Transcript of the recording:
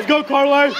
Let's go, Carlo.